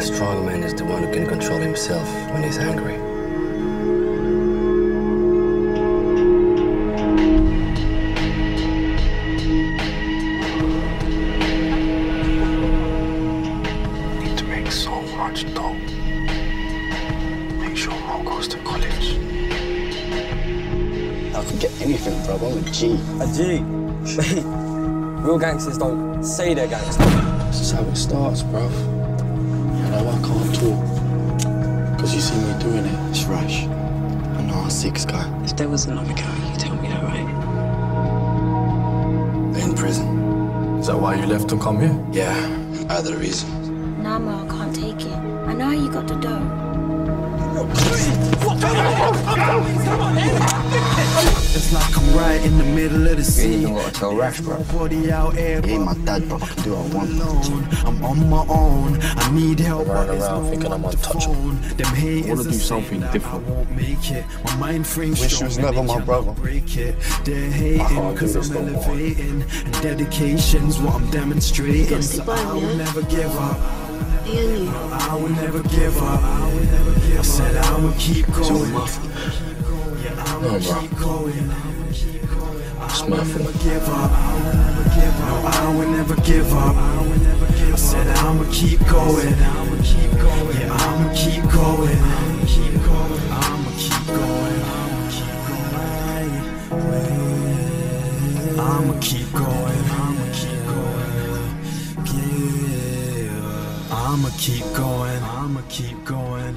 the strong man is the one who can control himself when he's angry. Need to make so much dough. Make sure Mo goes to college. I could get anything, bro. I'm a G. A G. Real gangsters don't say they're gangsters. This is how it starts, bro. You see me doing it. It's rash. I'm not a six guy. If there was another girl, you tell me that, right? They're in prison. Is that why you left to come here? Yeah, other reason. Nama, I can't take it. I know how you got the dough. It's like I'm right in the middle of the You sea. even gotta tell Rash, bro. Nobody. He ain't my dad, bro. I can do what I want. I'm on my own. I need help. Running but there's around thinking I'm untouchable. phone. Them haters wanna do something different. I won't make it. My mind frame's Wish you was never my brother. Break it. They're hating can't do cause this I'm elevating. And dedication's what I'm demonstrating. Got So stick by I me, will never give up. Me. I will never give up. I will never give up. I said I will keep going. Yeah, I will No, bro. keep going. I will never give up. I will never give up. No, I will never give up. I will never give up. I said I'ma keep going. I'ma keep going. Yeah, I'ma keep going. I'ma keep going. I'ma keep going. I'ma keep going. I'ma keep going. Yeah. I'ma keep going. I'ma keep going.